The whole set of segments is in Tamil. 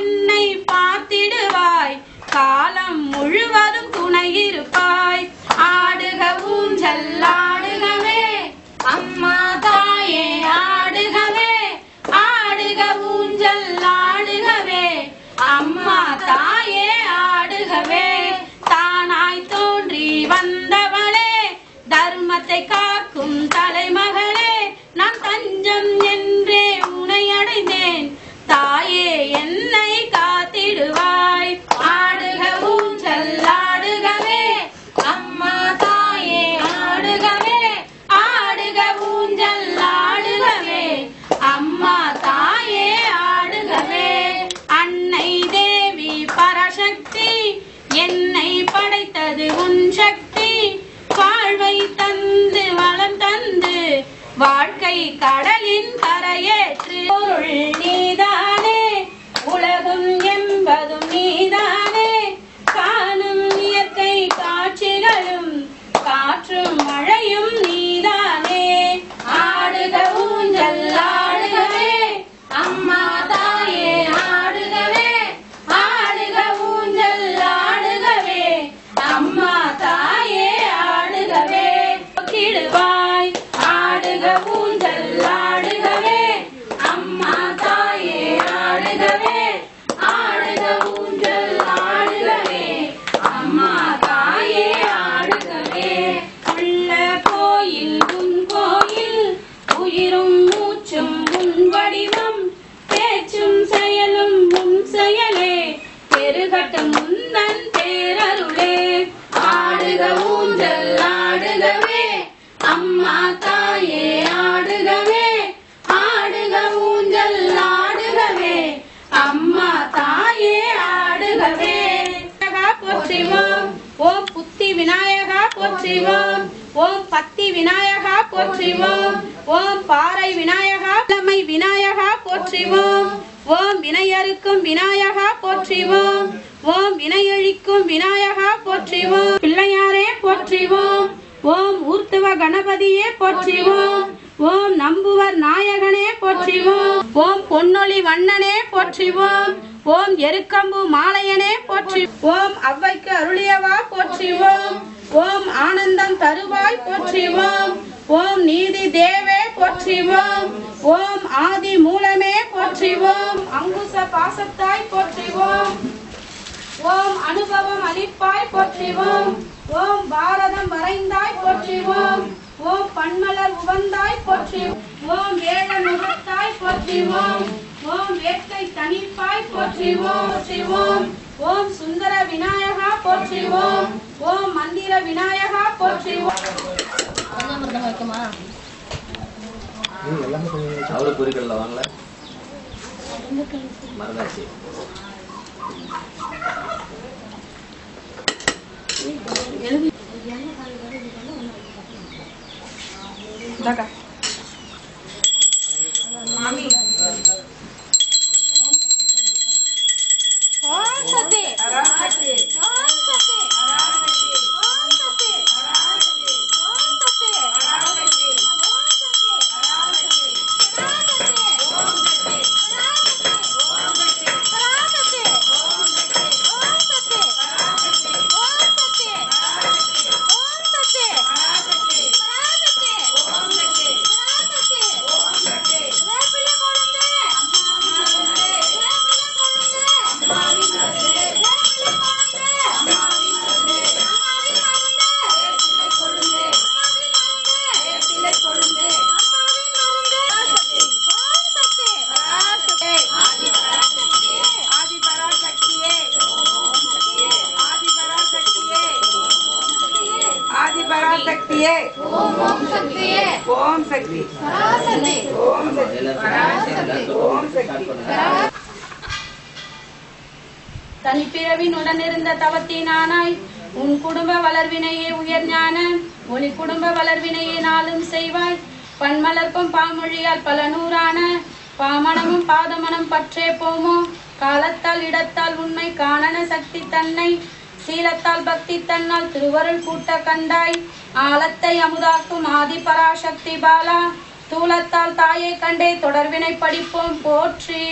என்னை பார்த்திடுவாய். காலம் முழுவதும் துணையிருப்பாய் ஆடுக ஊஞ்சல் ஆடுகவே. அம்மா தாயே ஆடுகவே. ஆடுக ஊஞ்சல் ஆடுகவே. அம்மா தாயே ஆடுகவே. தானாய் தோன்றி வந்தவளே. தர்மத்தை காக்கும் linda விநாயகா போற்றிவோம் ஓம் பத்தி விநாயகா போற்றிவோம் ஓம் பாறை விநாயகா தலைமை விநாயகா போற்றிவோம் ஓம் வினையறுக்கும் விநாயகா போற்றிவோம் ஓம் வினையழிக்கும் விநாயகா போற்றிவோம் பிள்ளையாரே போற்றிவோம் ஓம் ஊர்த்துவ கணபதியே போற்றிவோம் ஓம் நம்புவர் நாயகனே போற்றிவோம் ஓம் பொன்னொழி வண்ணனே போற்றிவோம் ஓம் எருக்கம்பு மாலையனே போற்றி. ஓம் அவ்வைக்கு அருளியவா போற்றிவோம். ஓம் ஆனந்தம் தருவாய் போற்றிவோம். ஓம் நீதி தேவே போற்றிவோம். ஓம் ஆதி மூலமே போற்றிவோம். அங்குச பாசத்தாய் போற்றிவோம். ஓம் அனுபவம் அளிப்பாய் போற்றிவோம். ஓம் பாரதம் வரைந்தாய் போற்றிவோம். ஓம் பன்மலர் உவந்தாய் போற்றி ஓம் ஏழ முகத்தாய் போற்றிவோம். ஓம் வேட்கை தனிப்பாய் போற்றிவோம் போற்றிவோம் ஓம் சுந்தர விநாயகா போற்றிவோம் ஓம் மந்திர விநாயகா போற்றிவோம் வைக்குமா அவரு குறிக்கல வாங்கல மறந்தாச்சு ஓம் சக்தியே. ஓம் சக்தி. ஓம் சக்தி. ஓம் சக்தி தனிப்பிறவின் உடனிருந்த தவத்தினானாய் உன் குடும்ப வளர்வினையே உயர் ஞான ஒளி குடும்ப வளர்வினையே நாளும் செய்வாய். பன்மலர்க்கும் பாமொழியால் பல நூறான பாமணமும் பாதமனம் பற்றே போமோ காலத்தால் இடத்தால் உண்மை காணன சக்தி தன்னை சீலத்தால் பக்தி தன்னால் திருவருள் கூட்ட கண்டாய். ஆலத்தை அமுதாக்கும் ஆதி பராசக்தி பாலா. தூலத்தால் தாயை கண்டே தொடர்வினை படிப்போம் போற்றி.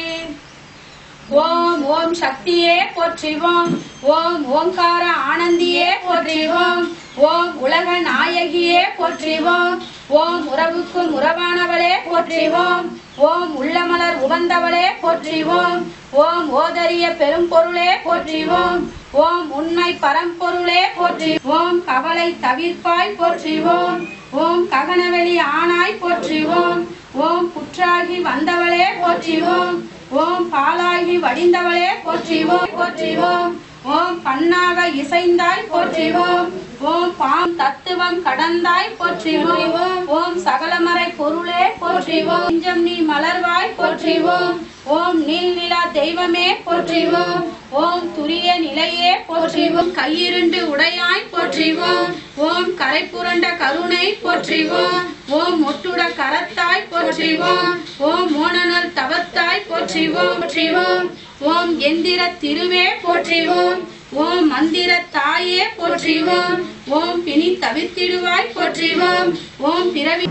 ஓம் ஓம் சக்தியே போற்றிவோம். ஓம் ஓங்கார ஆனந்தியே போற்றிவோம். ஓம் உலக நாயகியே போற்றிவோம். ஓம் உறவுக்கும் உறவானவளே போற்றிவோம். ஓம் உள்ளமலர் உவந்தவளே போற்றிவோம். ஓம் ஓதரிய பெரும் பொருளே போற்றிவோம். ஓம் உண்மை பரம்பொருளே போற்றி. ஓம் கவலை தவிர்ப்பாய் போற்றிவோம் ஓம் ககனவெளி ஆனாய் போற்றிவோம் ஓம் புற்றாகி வந்தவளே போற்றிவோம் ஓம் பாலாகி வடிந்தவளே போற்றிவோம் போற்றிவோம் ஓம் பண்ணாக இசைந்தாய் போற்றிவோம் ஓம் பாம் தத்துவம் கடந்தாய் போற்றிவோம் ஓம் சகலமறை பொருளே போற்றிவோம் நீ மலர்வாய் போற்றிவோம் ஓம் நீல்நிலா தெய்வமே போற்றிவோம். ஓம் துரிய நிலையே போற்றிவோம். கையிருண்டு உடையாய் போற்றிவோம். ஓம் கரை புரண்ட கருணை போற்றிவோம். ஓம் ஒட்டுட கரத்தாய் போற்றிவோம். ஓம் மோனநல் தவத்தாய் போற்றிவோம். போற்றிவோம். ஓம் எந்திர திருவே போற்றிவோம். ஓம் மந்திர தாயே போற்றிவோம். ஓம் பிணி தவிர்த்திடுவாய் போற்றிவோம். ஓம் பிறவி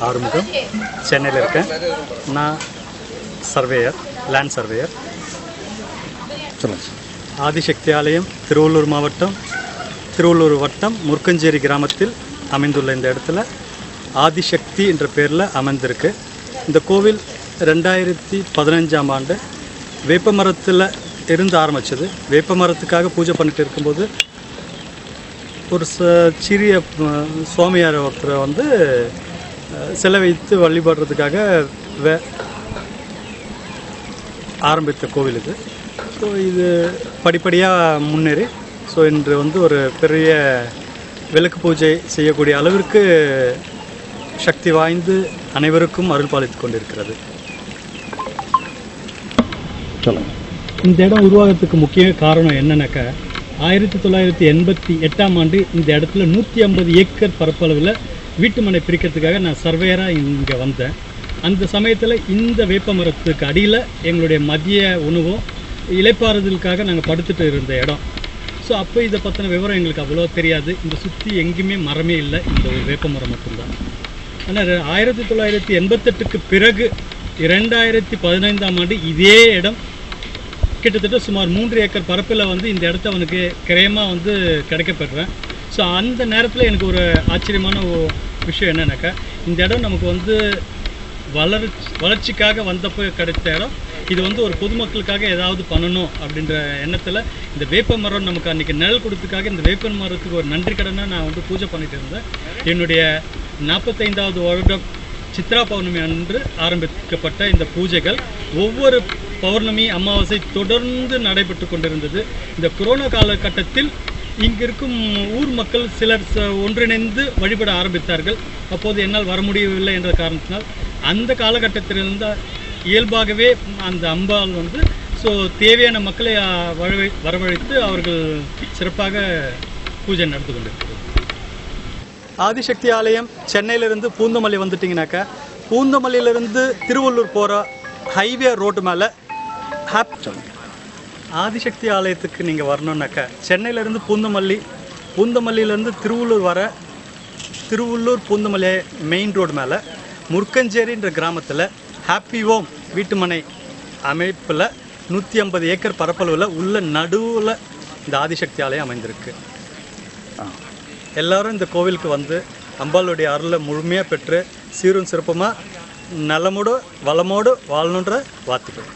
ஆறுமுகம். சென்னையில் இருக்கேன். நான் சர்வேயர் லேண்ட் சர்வேயர் ஆதிசக்தி ஆலயம் திருவள்ளூர் மாவட்டம் திருவள்ளூர் வட்டம் முருக்கஞ்சேரி கிராமத்தில் அமைந்துள்ள இந்த இடத்துல ஆதிசக்தி என்ற பேரில் அமைந்திருக்கு. இந்த கோவில் ரெண்டாயிரத்தி பதினஞ்சாம் ஆண்டு வேப்ப மரத்தில் இருந்து ஆரம்பித்தது வேப்ப மரத்துக்காக பூஜை பண்ணிட்டு இருக்கும்போது ஒரு ச சிறிய சுவாமியார் ஒருத்தரை வந்து சிலை வைத்து வழிபடுறதுக்காக வே ஆரம்பித்த கோவில் இது. ஸோ இது படிப்படியாக முன்னேறி ஸோ இன்று வந்து ஒரு பெரிய விளக்கு பூஜை செய்யக்கூடிய அளவிற்கு சக்தி வாய்ந்து அனைவருக்கும் அருள் பாலித்து கொண்டிருக்கிறது. இந்த இடம் உருவாகிறதுக்கு முக்கிய காரணம் என்னன்னாக்கா ஆயிரத்தி தொள்ளாயிரத்தி எண்பத்தி எட்டாம் ஆண்டு இந்த இடத்துல நூற்றி ஐம்பது ஏக்கர் பரப்பளவில் வீட்டு மனை பிரிக்கிறதுக்காக நான் சர்வேயராக இங்கே வந்தேன். அந்த சமயத்தில் இந்த வேப்ப மரத்துக்கு அடியில் எங்களுடைய மதிய உணவும் இலைப்பாறுதலுக்காக நாங்கள் படுத்துட்டு இருந்த இடம். ஸோ அப்போ இதை பற்றின விவரம் எங்களுக்கு அவ்வளோ தெரியாது. இந்த சுற்றி எங்கேயுமே மரமே இல்லை. இந்த ஒரு வேப்ப மரம் மட்டும்தான். ஆனால் ஆயிரத்தி தொள்ளாயிரத்தி எண்பத்தெட்டுக்கு பிறகு இரண்டாயிரத்தி பதினைந்தாம் ஆண்டு இதே இடம். கிட்டத்தட்ட சுமார் மூன்று ஏக்கர் பரப்பில் வந்து இந்த இடத்த அவனுக்கு கிரயமாக வந்து கிடைக்கப்பெற்றேன். ஸோ அந்த நேரத்தில் எனக்கு ஒரு ஆச்சரியமான ஒரு விஷயம் என்னென்னாக்கா இந்த இடம் நமக்கு வந்து வளர் வளர்ச்சிக்காக வந்தப்போ கிடைத்த இடம். இது வந்து ஒரு பொதுமக்களுக்காக ஏதாவது பண்ணணும் அப்படின்ற எண்ணத்தில் இந்த வேப்ப மரம் நமக்கு அன்றைக்கி நிழல் கொடுத்ததுக்காக இந்த வேப்ப மரத்துக்கு ஒரு நன்றி கடனாக நான் வந்து பூஜை பண்ணிட்டு இருந்தேன். என்னுடைய நாற்பத்தைந்தாவது வருடம் சித்ரா பௌர்ணமி அன்று ஆரம்பிக்கப்பட்ட இந்த பூஜைகள் ஒவ்வொரு பௌர்ணமி அமாவாசை தொடர்ந்து நடைபெற்று கொண்டிருந்தது. இந்த கொரோனா காலகட்டத்தில் இங்கு இருக்கும் ஊர் மக்கள் சிலர் ச- ஒன்றிணைந்து வழிபட ஆரம்பித்தார்கள். அப்போது என்னால் வர முடியவில்லை என்ற காரணத்தினால் அந்த காலகட்டத்திலிருந்து இயல்பாகவே அந்த அம்பாள் வந்து ஸோ தேவையான மக்களை வரவை வரவழைத்து அவர்கள் சிறப்பாக பூஜை நடந்து கொண்டிருக்கிறது. ஆதிசக்தி ஆலயம் சென்னையிலிருந்து பூந்தமல்லி வந்துட்டிங்கனாக்கா பூந்தமல்லியிலிருந்து திருவள்ளூர் போகிற ஹைவே ரோட்டு மேலே ஹாப் ஆதிசக்தி ஆலயத்துக்கு நீங்கள் வரணுன்னாக்கா சென்னையிலேருந்து பூந்தமல்லி பூந்தமல்லியிலேருந்து திருவள்ளூர் வர திருவள்ளூர் பூந்தமல்லி மெயின் ரோடு மேலே முர்க்கஞ்சேரின்ற கிராமத்தில் ஹாப்பி ஓம் வீட்டுமனை அமைப்பில் நூற்றி ஐம்பது ஏக்கர் பரப்பளவில் உள்ள நடுவில் இந்த ஆதிசக்தி ஆலயம் அமைந்திருக்கு. எல்லாரும் இந்த கோவிலுக்கு வந்து அம்பாளுடைய அருளை முழுமையாக பெற்று சீரும் சிறப்புமாக நலமோடு வளமோடு வாழணுன்ற வாழ்த்துக்கள்.